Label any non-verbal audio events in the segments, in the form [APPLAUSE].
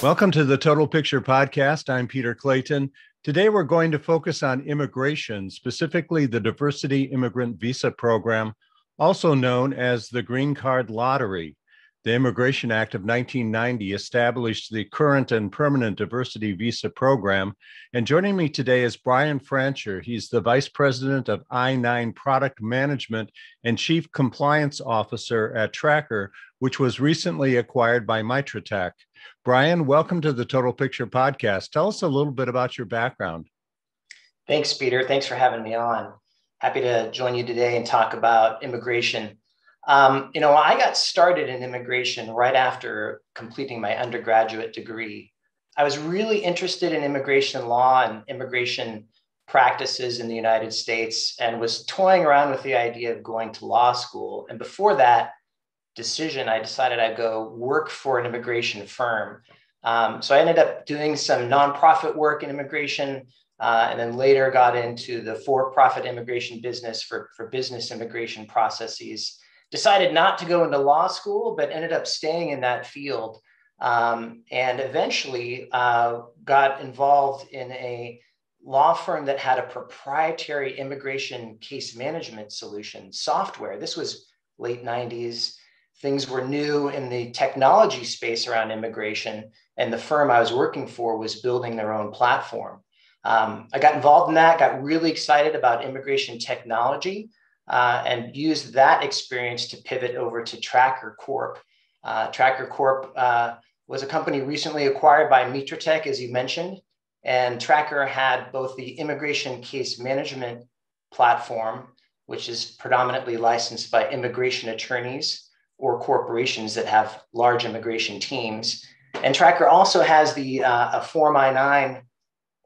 Welcome to the Total Picture Podcast. I'm Peter Clayton. Today, we're going to focus on immigration, specifically the Diversity Immigrant Visa Program, also known as the Green Card Lottery. The Immigration Act of 1990 established the current and permanent diversity visa program. And joining me today is Brian Fancher. He's the Vice President of I 9 Product Management and Chief Compliance Officer at Tracker, which was recently acquired by Mitratech. Brian, welcome to the Total Picture Podcast. Tell us a little bit about your background. Thanks, Peter. Thanks for having me on. Happy to join you today and talk about immigration. Um, you know, I got started in immigration right after completing my undergraduate degree. I was really interested in immigration law and immigration practices in the United States and was toying around with the idea of going to law school. And before that decision, I decided I'd go work for an immigration firm. Um, so I ended up doing some nonprofit work in immigration, uh, and then later got into the for-profit immigration business for, for business immigration processes decided not to go into law school, but ended up staying in that field. Um, and eventually uh, got involved in a law firm that had a proprietary immigration case management solution software. This was late 90s. Things were new in the technology space around immigration, and the firm I was working for was building their own platform. Um, I got involved in that, got really excited about immigration technology, uh, and used that experience to pivot over to Tracker Corp. Uh, Tracker Corp uh, was a company recently acquired by Mitratech, as you mentioned, and Tracker had both the immigration case management platform, which is predominantly licensed by immigration attorneys or corporations that have large immigration teams. And Tracker also has the uh, a Form I-9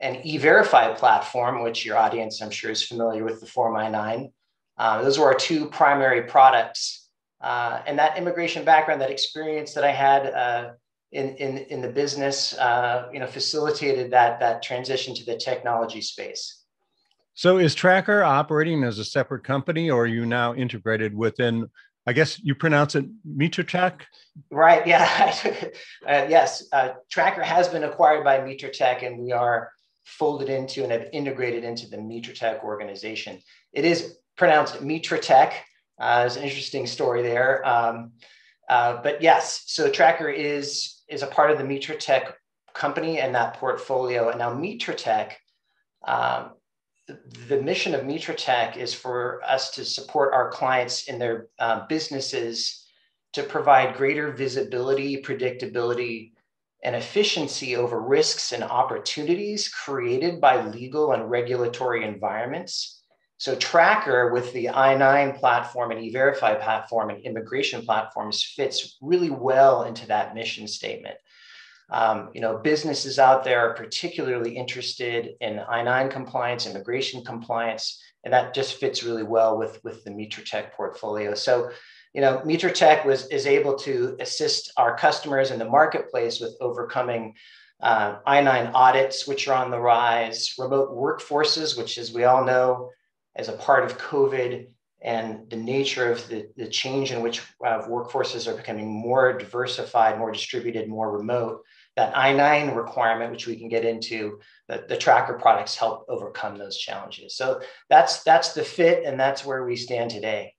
and E-Verify platform, which your audience, I'm sure, is familiar with the Form I-9. Uh, those were our two primary products. Uh, and that immigration background, that experience that I had uh, in, in, in the business, uh, you know, facilitated that, that transition to the technology space. So is Tracker operating as a separate company or are you now integrated within, I guess you pronounce it Mitratech? Right, yeah. [LAUGHS] uh, yes, uh, Tracker has been acquired by Mitratech and we are folded into and have integrated into the Mitratech organization. It is pronounced Mitratech. Uh, there's an interesting story there. Um, uh, but yes, so Tracker is, is a part of the Mitratech company and that portfolio. And now Mitratech, um, the mission of Mitratech is for us to support our clients in their uh, businesses to provide greater visibility, predictability, and efficiency over risks and opportunities created by legal and regulatory environments so Tracker with the I-9 platform and E-Verify platform and immigration platforms fits really well into that mission statement. Um, you know, businesses out there are particularly interested in I-9 compliance, immigration compliance, and that just fits really well with, with the Mitratech portfolio. So, you know, Mitratech was is able to assist our customers in the marketplace with overcoming uh, I-9 audits, which are on the rise, remote workforces, which, as we all know, as a part of COVID and the nature of the, the change in which uh, workforces are becoming more diversified, more distributed, more remote, that I-9 requirement, which we can get into, the, the tracker products help overcome those challenges. So that's that's the fit, and that's where we stand today.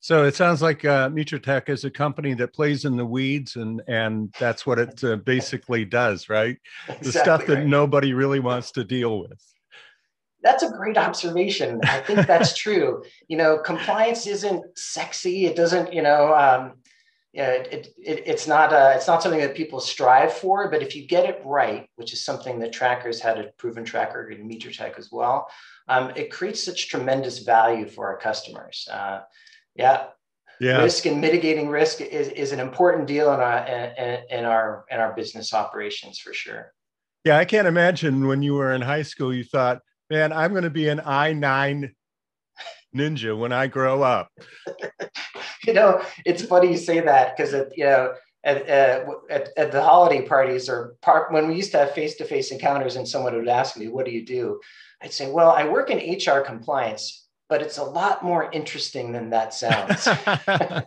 So it sounds like uh, is a company that plays in the weeds, and and that's what it uh, basically does, right? Exactly the stuff that right. nobody really wants to deal with that's a great observation. I think that's [LAUGHS] true. You know, compliance isn't sexy. It doesn't, you know, um, yeah, it, it, it's not uh, it's not something that people strive for. But if you get it right, which is something that trackers had a proven tracker in Mitratech as well, um, it creates such tremendous value for our customers. Uh, yeah, yeah. risk and mitigating risk is, is an important deal in our in, in our in our business operations for sure. Yeah, I can't imagine when you were in high school, you thought, man, I'm going to be an I 9 ninja when I grow up. [LAUGHS] [LAUGHS] you know, it's funny you say that because, you know, at, uh, at, at, the holiday parties or part, when we used to have face-to-face encounters and someone would ask me, what do you do? I'd say, well, I work in HR compliance, but it's a lot more interesting than that sounds. [LAUGHS]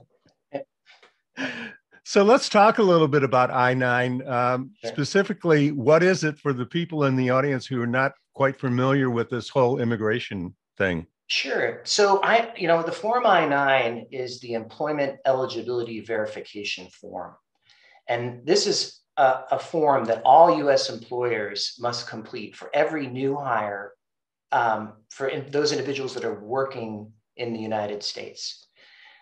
[LAUGHS] So let's talk a little bit about I 9. Um, sure. Specifically, what is it for the people in the audience who are not quite familiar with this whole immigration thing? Sure. So I, you know, the Form I-9 is the employment eligibility verification form. And this is a, a form that all US employers must complete for every new hire um, for in, those individuals that are working in the United States.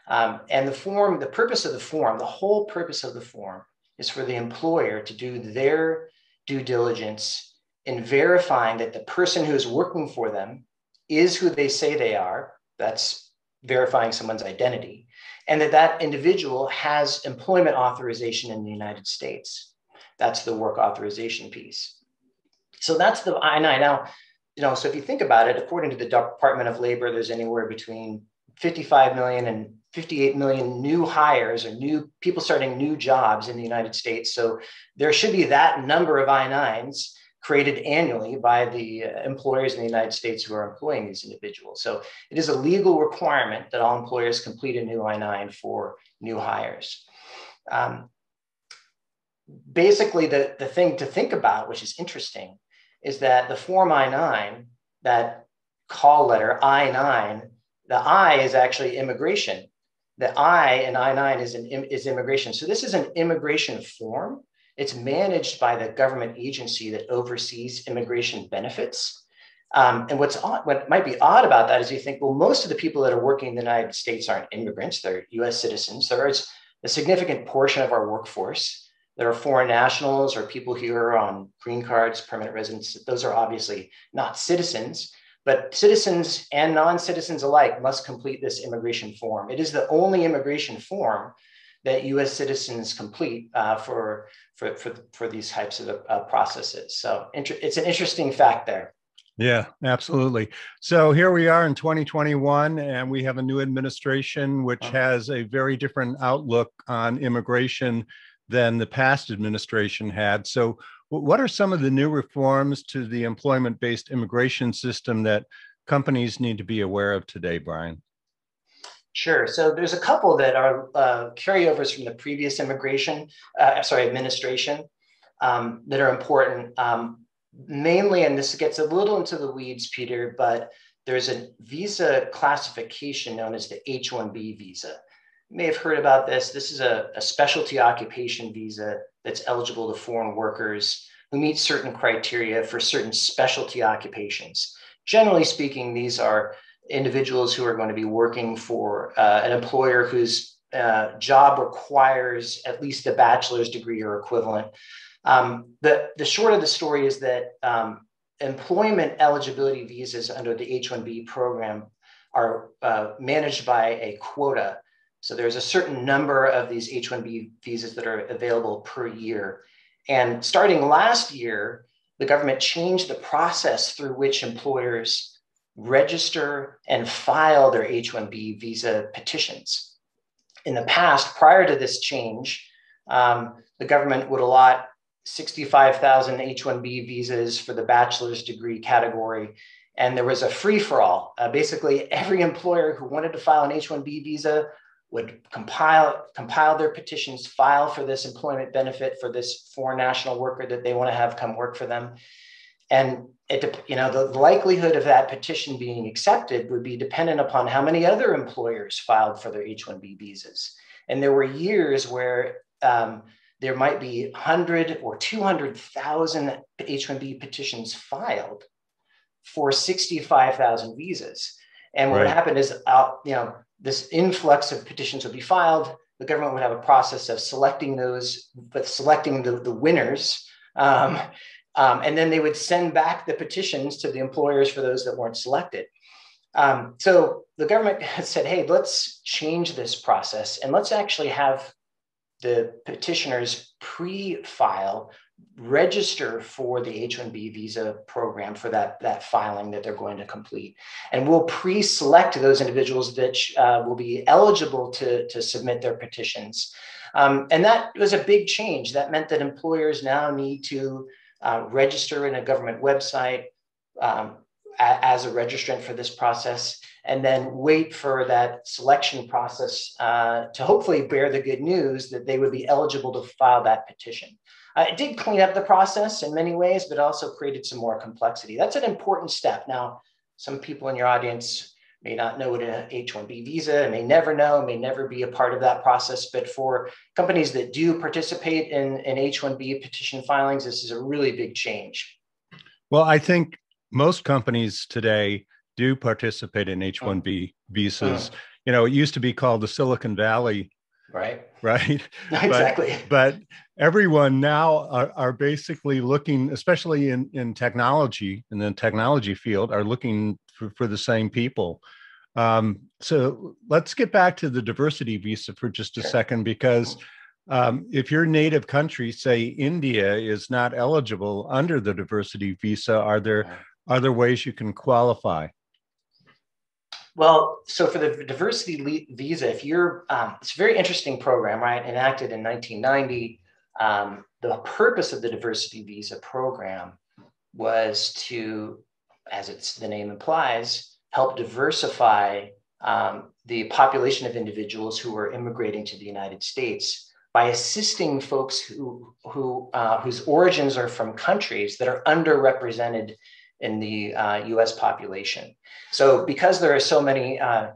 Um, and the form, the purpose of the form, the whole purpose of the form is for the employer to do their due diligence in verifying that the person who is working for them is who they say they are. That's verifying someone's identity. And that that individual has employment authorization in the United States. That's the work authorization piece. So that's the I-9. Now, you know, so if you think about it, according to the Department of Labor, there's anywhere between 55 million and 58 million new hires or new people starting new jobs in the United States. So there should be that number of I-9s created annually by the uh, employers in the United States who are employing these individuals. So it is a legal requirement that all employers complete a new I-9 for new hires. Um, basically, the, the thing to think about, which is interesting, is that the Form I-9, that call letter I-9, the I is actually immigration. The I in I-9 is, an, is immigration. So this is an immigration form it's managed by the government agency that oversees immigration benefits. Um, and what's odd, what might be odd about that is you think, well, most of the people that are working in the United States aren't immigrants; they're U.S. citizens. There is a significant portion of our workforce that are foreign nationals or people here on green cards, permanent residents. Those are obviously not citizens, but citizens and non-citizens alike must complete this immigration form. It is the only immigration form that U.S. citizens complete uh, for, for, for, for these types of uh, processes. So it's an interesting fact there. Yeah, absolutely. So here we are in 2021, and we have a new administration which uh-huh. has a very different outlook on immigration than the past administration had. So, what are some of the new reforms to the employment based immigration system that companies need to be aware of today, Brian? Sure. So there's a couple that are uh, carryovers from the previous immigration, uh, sorry, administration um, that are important. Um, mainly, and this gets a little into the weeds, Peter, but there's a visa classification known as the H-1B visa. You may have heard about this. This is a, a specialty occupation visa that's eligible to foreign workers who meet certain criteria for certain specialty occupations. Generally speaking, these are individuals who are going to be working for uh, an employer whose uh, job requires at least a bachelor's degree or equivalent. Um, the, the short of the story is that um, employment eligibility visas under the H-1B program are uh, managed by a quota. So there's a certain number of these H-1B visas that are available per year. And starting last year, the government changed the process through which employers register and file their H 1B visa petitions. In the past, prior to this change, um, the government would allot 65,000 H 1B visas for the bachelor's degree category. And there was a free for all. Uh, basically, every employer who wanted to file an H 1B visa would compile, compile their petitions, file for this employment benefit for this foreign national worker that they want to have come work for them. And it, you know, the likelihood of that petition being accepted would be dependent upon how many other employers filed for their H-1B visas. And there were years where um, there might be 100 or 200,000 H-1B petitions filed for 65,000 visas. And what right. happened is, uh, you know, this influx of petitions would be filed. The government would have a process of selecting those, but selecting the, the winners. Um, um, and then they would send back the petitions to the employers for those that weren't selected. Um, so the government [LAUGHS] said, hey, let's change this process and let's actually have the petitioners pre file register for the H-1B visa program for that, that filing that they're going to complete. And we'll pre-select those individuals that uh, will be eligible to, to submit their petitions. Um, and that was a big change. That meant that employers now need to uh, register in a government website, um, a, as a registrant for this process, and then wait for that selection process uh, to hopefully bear the good news that they would be eligible to file that petition. Uh, it did clean up the process in many ways, but also created some more complexity. That's an important step. Now, some people in your audience may not know what an H-1B visa, may never know, may never be a part of that process. But for companies that do participate in, in H-1B petition filings, this is a really big change. Well, I think most companies today do participate in H-1B mm. visas. Mm. You know, it used to be called the Silicon Valley. Right. Right. [LAUGHS] exactly. But, but everyone now are, are basically looking, especially in, in technology, in the technology field, are looking for, for the same people. Um, so let's get back to the diversity visa for just a second, because um, if your native country, say India, is not eligible under the diversity visa, are there are there ways you can qualify? Well, so for the diversity visa, if you're, um, it's a very interesting program, right? Enacted in 1990. Um, the purpose of the diversity visa program was to as it's the name implies, help diversify um, the population of individuals who are immigrating to the United States by assisting folks who, who uh, whose origins are from countries that are underrepresented in the uh, US population. So because there are so many uh,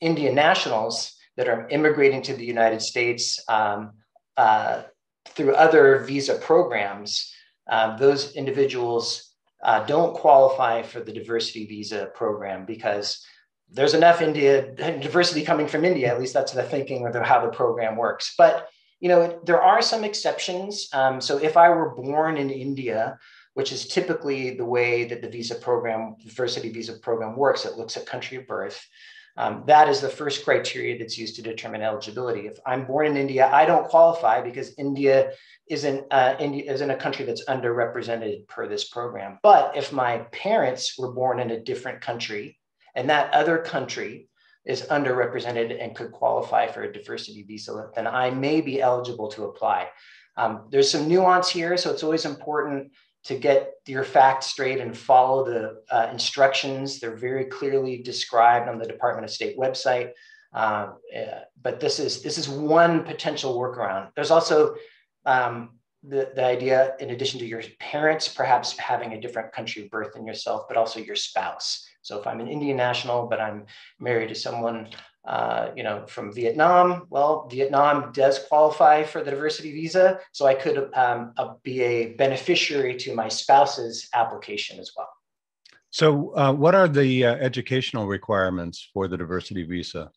Indian nationals that are immigrating to the United States um, uh, through other visa programs, uh, those individuals uh, don't qualify for the diversity visa program because there's enough India diversity coming from India. At least that's the thinking of how the program works. But you know, there are some exceptions. Um, so if I were born in India, which is typically the way that the visa program, diversity visa program works, it looks at country of birth. Um, that is the first criteria that's used to determine eligibility. If I'm born in India, I don't qualify because India isn't, uh, India isn't a country that's underrepresented per this program. But if my parents were born in a different country and that other country is underrepresented and could qualify for a diversity visa, then I may be eligible to apply. Um, there's some nuance here, so it's always important to get your facts straight and follow the uh, instructions. They're very clearly described on the Department of State website. Uh, but this is this is one potential workaround. There's also um, the, the idea, in addition to your parents, perhaps having a different country of birth than yourself, but also your spouse. So if I'm an Indian national, but I'm married to someone uh, you know, from Vietnam. Well, Vietnam does qualify for the diversity visa, so I could um, uh, be a beneficiary to my spouse's application as well. So, uh, what are the uh, educational requirements for the diversity visa?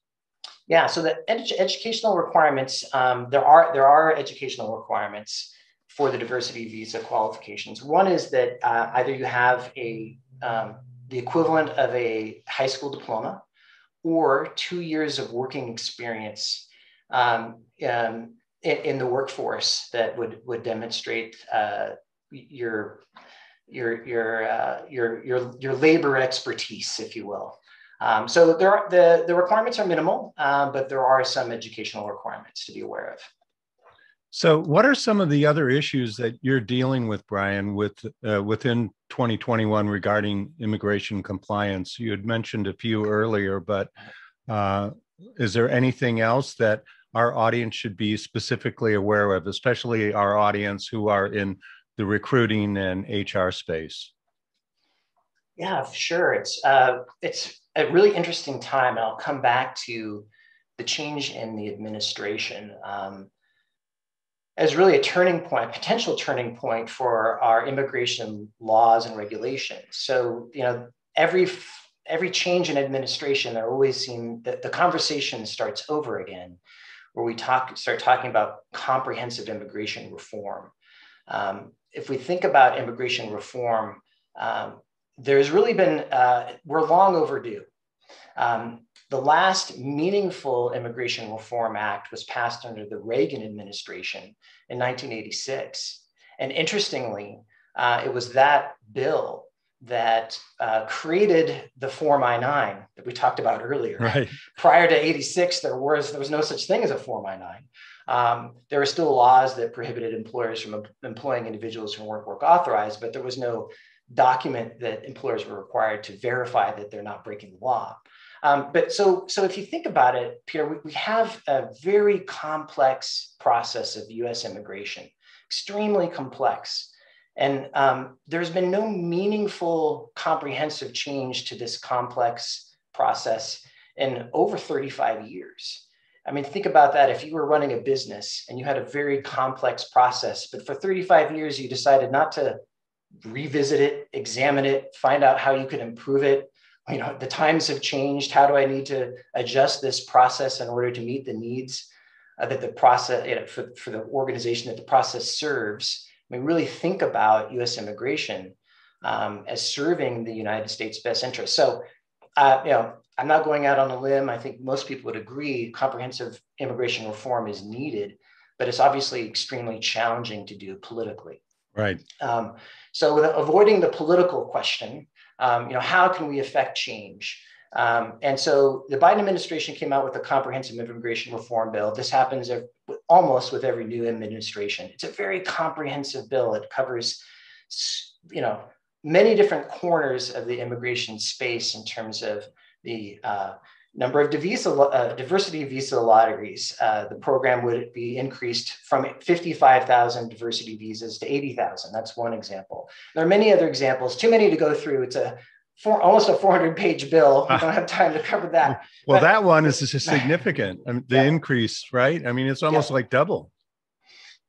Yeah, so the ed- educational requirements um, there are there are educational requirements for the diversity visa qualifications. One is that uh, either you have a um, the equivalent of a high school diploma or two years of working experience um, um, in, in, the workforce that would would demonstrate uh, your your your, uh, your your your labor expertise, if you will. Um, so there are, the the requirements are minimal, uh, but there are some educational requirements to be aware of. So, what are some of the other issues that you're dealing with, Brian, with uh, within 2021 regarding immigration compliance? You had mentioned a few earlier, but uh, is there anything else that our audience should be specifically aware of, especially our audience who are in the recruiting and HR space? Yeah, sure. It's uh, it's a really interesting time, and I'll come back to the change in the administration. Um, as really a turning point, potential turning point for our immigration laws and regulations. So, you know, every every change in administration, there always seem that the conversation starts over again, where we talk start talking about comprehensive immigration reform. Um, if we think about immigration reform, um, there's really been uh, we're long overdue. Um, the last meaningful Immigration Reform Act was passed under the Reagan administration in 1986. And interestingly, uh, it was that bill that uh, created the Form I-9 that we talked about earlier. Right. Prior to 86, there was, there was no such thing as a Form I-9. Um, there were still laws that prohibited employers from employing individuals who weren't work authorized, but there was no document that employers were required to verify that they're not breaking the law. Um, but so, so if you think about it, Peter, we, we have a very complex process of US immigration, extremely complex. And um, there's been no meaningful, comprehensive change to this complex process in over 35 years. I mean, think about that. If you were running a business and you had a very complex process, but for 35 years you decided not to revisit it, examine it, find out how you could improve it. You know, the times have changed. How do I need to adjust this process in order to meet the needs uh, that the process you know, for, for the organization that the process serves? I mean, really think about U.S. immigration um, as serving the United States' best interest. So, uh, you know, I'm not going out on a limb. I think most people would agree comprehensive immigration reform is needed, but it's obviously extremely challenging to do politically. Right. Um, so, avoiding the political question, um, you know, how can we affect change? Um, and so the Biden administration came out with a comprehensive immigration reform bill. This happens almost with every new administration. It's a very comprehensive bill. It covers, you know, many different corners of the immigration space in terms of the uh, number of visa, uh, diversity visa lotteries. Uh, the program would be increased from 55,000 diversity visas to 80,000. That's one example. There are many other examples, too many to go through. It's a for almost a 400 page bill. We don't have time to cover that. [LAUGHS] Well, but, that one is just significant. I mean, the yeah. increase, right? I mean, it's almost yeah. like double.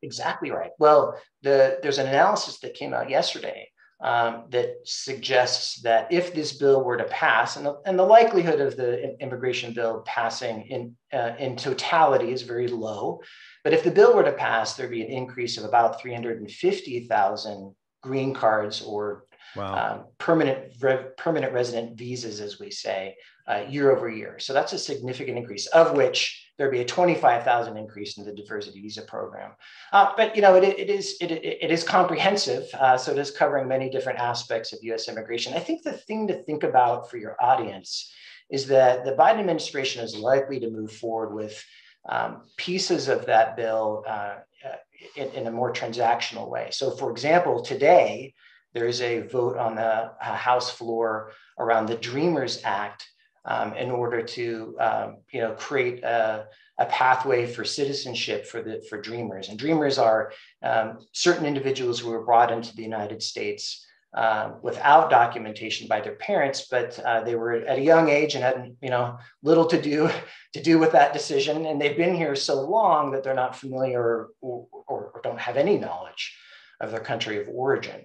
Exactly right. Well, the, there's an analysis that came out yesterday um, that suggests that if this bill were to pass, and the, and the likelihood of the immigration bill passing in, uh, in totality is very low, but if the bill were to pass, there'd be an increase of about 350,000 green cards or wow. um, permanent re- permanent resident visas, as we say, uh, year over year. So that's a significant increase, of which there'd be a 25,000 increase in the diversity visa program. Uh, but you know, it, it is it, it is comprehensive, uh, so it is covering many different aspects of U.S. immigration. I think the thing to think about for your audience is that the Biden administration is likely to move forward with um, pieces of that bill uh, uh, in, in, a more transactional way. So, for example, today there is a vote on the uh, House floor around the Dreamers Act um, in order to um, you know create a, a, pathway for citizenship for the for Dreamers. And Dreamers are um, certain individuals who were brought into the United States. Uh, without documentation by their parents, but uh, they were at a young age and had you know little to do to do with that decision, and they've been here so long that they're not familiar or, or, or don't have any knowledge of their country of origin.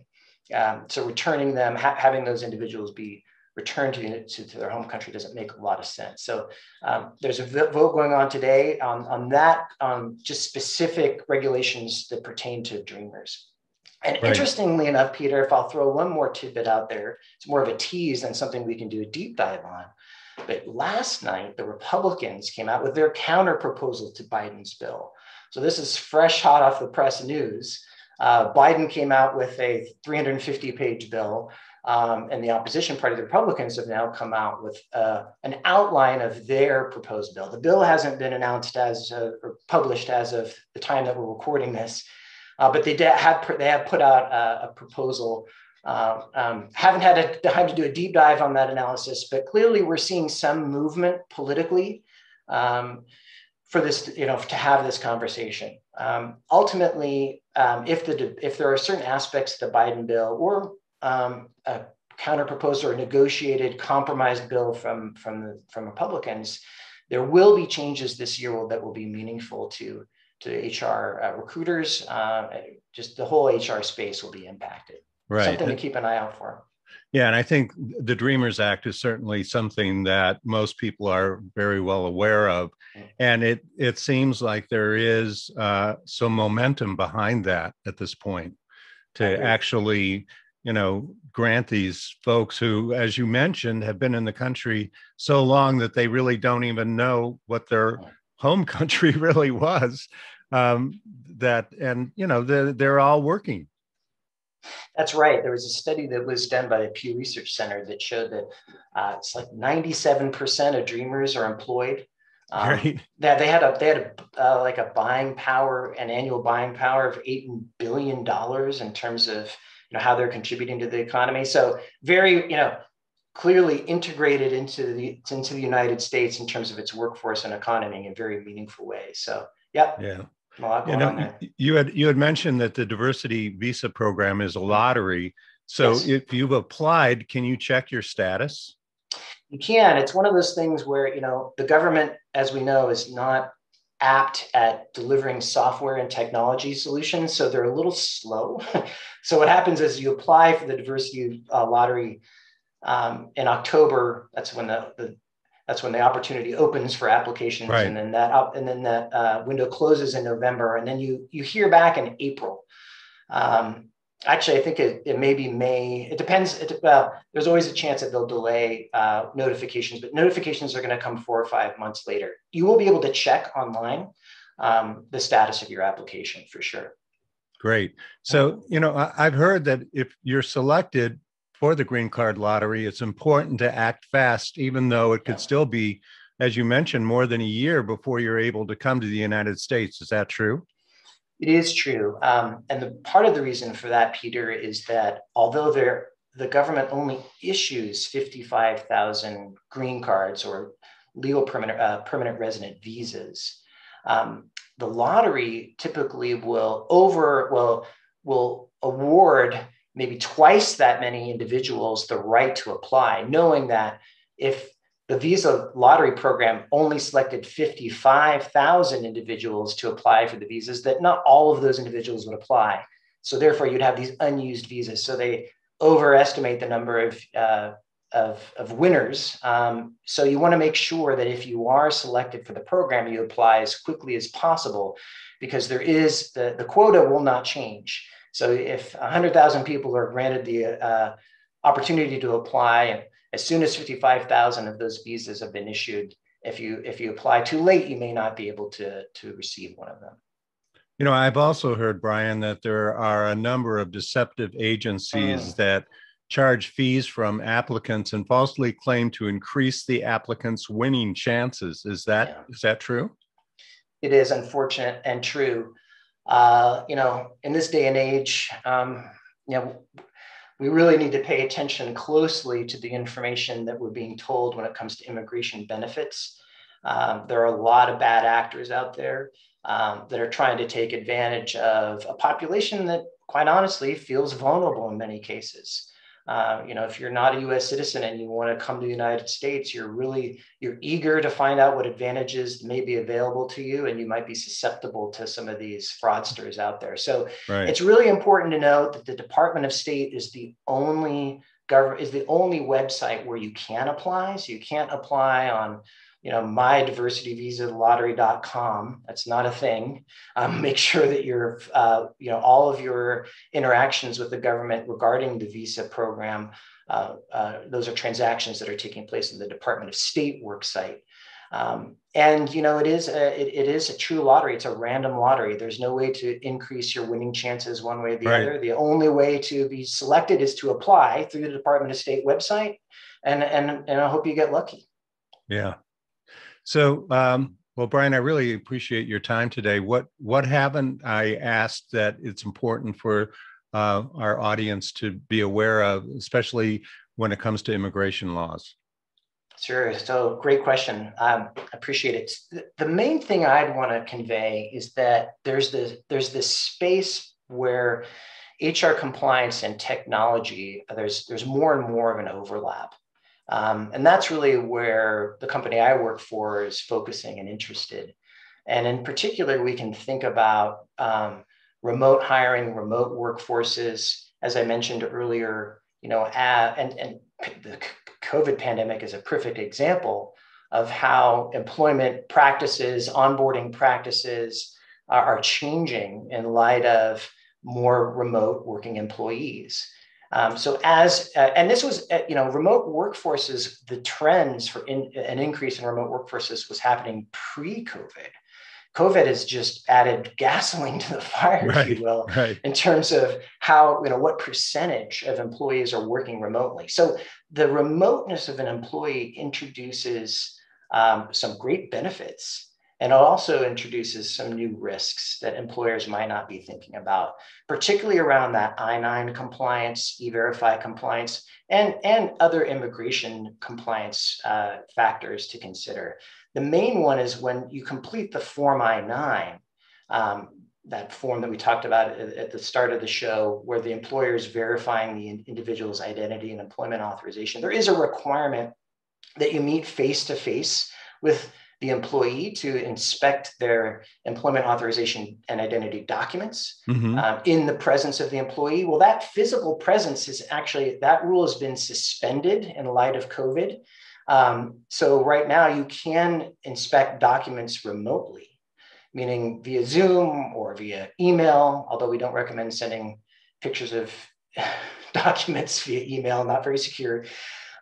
Um, so returning them, ha- having those individuals be returned to, to, to, their home country doesn't make a lot of sense. So um, there's a vote going on today on, on that, on just specific regulations that pertain to dreamers. And right. interestingly enough, Peter, if I'll throw one more tidbit out there, it's more of a tease than something we can do a deep dive on. But last night, the Republicans came out with their counter proposal to Biden's bill. So this is fresh, hot off the press news. Uh, Biden came out with a 350 page bill, um, and the opposition party, the Republicans, have now come out with uh, an outline of their proposed bill. The bill hasn't been announced as uh, or published as of the time that we're recording this, uh, but they have they have put out a, a proposal. Uh, um, haven't had a time to do a deep dive on that analysis, but clearly we're seeing some movement politically. Um, for this, you know, to have this conversation. Um, ultimately, um, if the if there are certain aspects of the Biden bill or um, a counterproposed or negotiated compromised bill from from the from Republicans, there will be changes this year that will be meaningful to to HR uh, recruiters. Uh, just the whole HR space will be impacted. Right. Something to keep an eye out for. Yeah, and I think the Dreamers Act is certainly something that most people are very well aware of, and it it seems like there is uh, some momentum behind that at this point to actually, you know, grant these folks who, as you mentioned, have been in the country so long that they really don't even know what their home [LAUGHS] country really was. Um, that and you know they're, they're all working that's right. There was a study that was done by the Pew Research Center that showed that uh, it's like 97% of dreamers are employed. Um, right. That they had a they had a uh, like a buying power, an annual buying power of eight billion dollars in terms of you know how they're contributing to the economy. So very, you know, clearly integrated into the into the United States in terms of its workforce and economy in very meaningful ways. So, yep. Yeah. You, know, you had you had mentioned that the diversity visa program is a lottery. So yes. if you've applied, can you check your status? You can. It's one of those things where, you know, the government, as we know, is not apt at delivering software and technology solutions. So they're a little slow. [LAUGHS] so what happens is you apply for the diversity uh, lottery um, in October. That's when the, the that's when the opportunity opens for applications, right. and then that up, and then that uh, window closes in November, and then you you hear back in April. Um, actually, I think it, it may be May. It depends. It, well, there's always a chance that they'll delay uh, notifications, but notifications are going to come four or five months later. You will be able to check online um, the status of your application for sure. Great. So, you know, I've heard that if you're selected for the green card lottery, it's important to act fast, even though it could yeah. still be, as you mentioned, more than a year before you're able to come to the United States. Is that true? It is true. Um, and the part of the reason for that, Peter, is that although there, the government only issues 55,000 green cards or legal permanent, uh, permanent resident visas, um, the lottery typically will over, will, will award maybe twice that many individuals the right to apply, knowing that if the visa lottery program only selected 55,000 individuals to apply for the visas, that not all of those individuals would apply. So therefore, you'd have these unused visas. So they overestimate the number of uh, of, of winners. Um, so you want to make sure that if you are selected for the program, you apply as quickly as possible because there is the, the quota will not change. So if 100,000 people are granted the uh, opportunity to apply, and as soon as 55,000 of those visas have been issued, if you if you apply too late, you may not be able to to receive one of them. You know, I've also heard, Brian, that there are a number of deceptive agencies mm. that charge fees from applicants and falsely claim to increase the applicants' winning chances. Is that yeah. is that true? It is unfortunate and true uh, you know, in this day and age, um, you know, we really need to pay attention closely to the information that we're being told when it comes to immigration benefits. Um, there are a lot of bad actors out there um, that are trying to take advantage of a population that, quite honestly, feels vulnerable in many cases. Uh, you know, if you're not a U.S. citizen and you want to come to the United States, you're really you're eager to find out what advantages may be available to you, and you might be susceptible to some of these fraudsters out there. So right. it's really important to note that the Department of State is the only government is the only website where you can apply. So you can't apply on you know, mydiversityvisalottery.com. That's not a thing. Um, [LAUGHS] make sure that your, uh, you know, all of your interactions with the government regarding the visa program, uh, uh, those are transactions that are taking place in the Department of State worksite. Um, and you know, it is a, it, it is a true lottery. It's a random lottery. There's no way to increase your winning chances one way or the right. other. The only way to be selected is to apply through the Department of State website, and and and I hope you get lucky. Yeah, so, um, well, Brian, I really appreciate your time today. What what haven't I asked that it's important for uh, our audience to be aware of, especially when it comes to immigration laws? Sure. So, great question. Um, I appreciate it. The main thing I'd want to convey is that there's this there's this space where HR compliance and technology there's there's more and more of an overlap. Um, and that's really where the company I work for is focusing and interested. And in particular, we can think about um, remote hiring, remote workforces. As I mentioned earlier, you know, and, and the COVID pandemic is a perfect example of how employment practices, onboarding practices are, are changing in light of more remote working employees. Um, so as uh, and this was uh, you know remote workforces the trends for in, an increase in remote workforces was happening pre-COVID. COVID has just added gasoline [LAUGHS] to the fire, right, if you will, right. in terms of how you know what percentage of employees are working remotely. So the remoteness of an employee introduces um, some great benefits And it also introduces some new risks that employers might not be thinking about, particularly around that I 9 compliance, e verify compliance, and, and other immigration compliance uh, factors to consider. The main one is when you complete the Form I 9, um, that form that we talked about at the start of the show, where the employer is verifying the individual's identity and employment authorization, there is a requirement that you meet face to face with the employee to inspect their employment authorization and identity documents mm-hmm. um, in the presence of the employee. Well, that physical presence is actually, that rule has been suspended in light of COVID. Um, so right now you can inspect documents remotely, meaning via Zoom or via email, although we don't recommend sending pictures of [LAUGHS] documents via email, not very secure.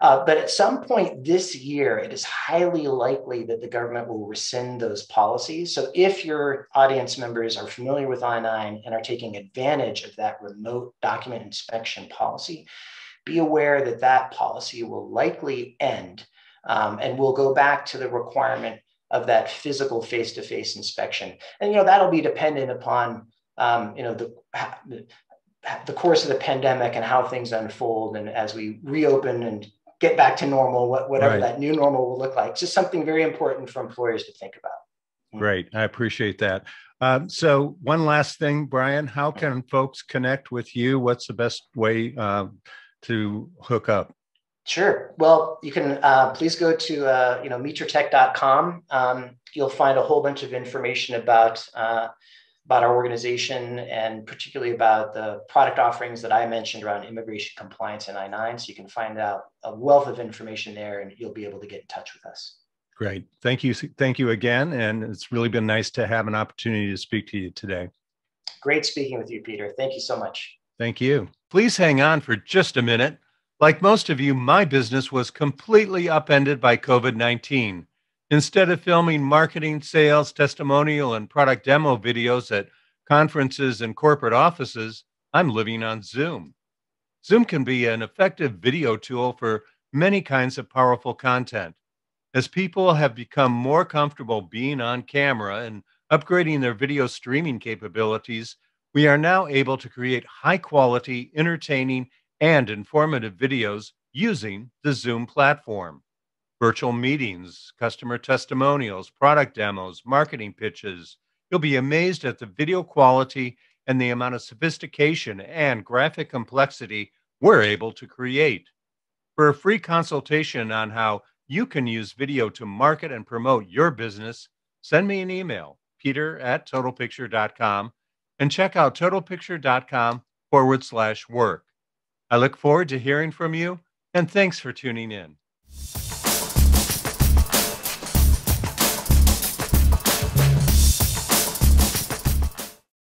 Uh, but at some point this year, it is highly likely that the government will rescind those policies. So if your audience members are familiar with I9 and are taking advantage of that remote document inspection policy, be aware that that policy will likely end um, and we'll go back to the requirement of that physical face-to-face inspection. And, you know, that'll be dependent upon, um, you know, the, the course of the pandemic and how things unfold and as we reopen and get back to normal, whatever right. that new normal will look like. It's just something very important for employers to think about. Mm. Great. I appreciate that. Um, so, one last thing, Brian, how can folks connect with you? What's the best way uh, to hook up? Sure. Well, you can uh, please go to uh, you know mitratech.com. Um, you'll find a whole bunch of information about uh, about our organization and particularly about the product offerings that I mentioned around immigration compliance and I-9. So you can find out a wealth of information there and you'll be able to get in touch with us. Great. Thank you. Thank you again. And it's really been nice to have an opportunity to speak to you today. Great speaking with you, Peter. Thank you so much. Thank you. Please hang on for just a minute. Like most of you, my business was completely upended by COVID 19. Instead of filming marketing, sales, testimonial, and product demo videos at conferences and corporate offices, I'm living on Zoom. Zoom can be an effective video tool for many kinds of powerful content. As people have become more comfortable being on camera and upgrading their video streaming capabilities, we are now able to create high quality, entertaining, and informative videos using the Zoom platform virtual meetings, customer testimonials, product demos, marketing pitches. You'll be amazed at the video quality and the amount of sophistication and graphic complexity we're able to create. For a free consultation on how you can use video to market and promote your business, send me an email, peter at totalpicture.com, and check out totalpicture.com forward slash work. I look forward to hearing from you, and thanks for tuning in.